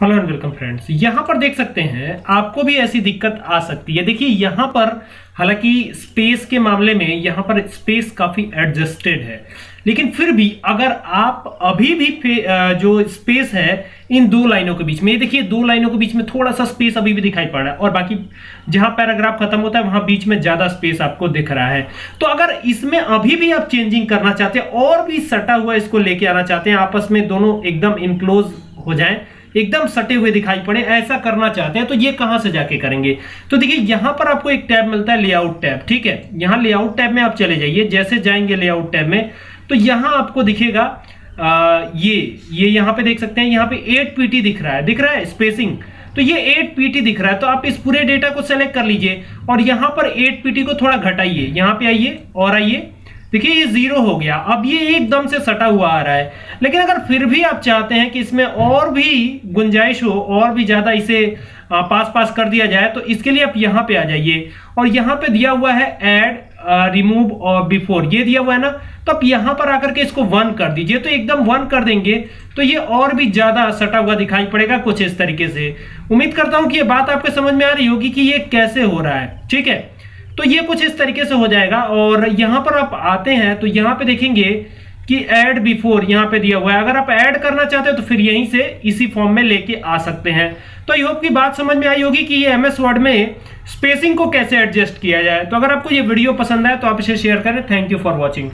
Hello and welcome friends यहाँ पर देख सकते हैं, आपको भी ऐसी दिक्कत आ सकती है। देखिए, यहाँ पर, हालाँकि स्पेस के मामले में यहाँ पर स्पेस काफ़ी एडजस्टेड है। लेकिन फिर भी, अगर आप अभी भी जो स्पेस है, इन दो लाइनों के बीच में, ये देखिए, दो लाइनों के बीच में थोड़ा सा स्पेस अभी भी दिखाई पड़ रहा है और बाकी जहाँ पैराग्राफ खत्म होता है, वहाँ बीच में ज़्यादा स्पेस आपको दिख रहा है। तो अगर इसमें अभी भी आप चेंजिंग करना चाहते हैं, और भी सटा हुआ इसको लेके आना चाहते हैं, आपस में दोनों एकदम इनक्लोज हो जाए एकदम सटे हुए दिखाई पड़े ऐसा करना चाहते हैं तो ये कहाँ से जाके करेंगे? तो देखिए यहाँ पर आपको एक टैब मिलता है लेआउट टैब ठीक है? यहाँ लेआउट टैब में आप चले जाइए जैसे जाएँगे लेआउट टैब में तो यहाँ आपको दिखेगा आ, ये ये यहाँ पे देख सकते हैं यहाँ पे एट पीटी दिख रहा है दिख रहा है स्पेसिंग तो ये एट पीटी दिख रहा है तो आप इस पूरे डेटा को सेलेक्ट कर लीजिए और यहाँ पर एट पीटी को थोड़ा घटाइए यहाँ पे आइए और आइए देखिए, ये ज़ीरो हो गया। अब ये एकदम से सटा हुआ आ रहा है। लेकिन अगर फिर भी आप चाहते हैं कि इसमें और भी गुंजाइश हो, और भी ज़्यादा इसे पास पास कर दिया जाए तो इसके लिए आप यहाँ पे आ जाइए। और यहाँ पे दिया हुआ है एड रिमूव और बिफोर ये दिया हुआ है ना? तो आप यहाँ पर आकर के इसको वन कर दीजिए। तो एकदम वन कर देंगे तो ये और भी ज़्यादा सटा हुआ दिखाई पड़ेगा कुछ इस तरीके से। उम्मीद करता हूँ कि ये बात आपके समझ में आ रही होगी कि ये कैसे हो रहा है। ठीक है? तो ये कुछ इस तरीके से हो जाएगा। और यहाँ पर आप आते हैं तो यहाँ पे देखेंगे कि एड बिफोर यहाँ पे दिया हुआ है। अगर आप एड करना चाहते हो तो फिर यहीं से इसी फॉर्म में लेके आ सकते हैं। तो आई होप की बात समझ में आई होगी कि ये एमएस वर्ड में स्पेसिंग को कैसे एडजस्ट किया जाए। तो अगर आपको ये वीडियो पसंद आए तो आप इसे शेयर करें। Thank you for watching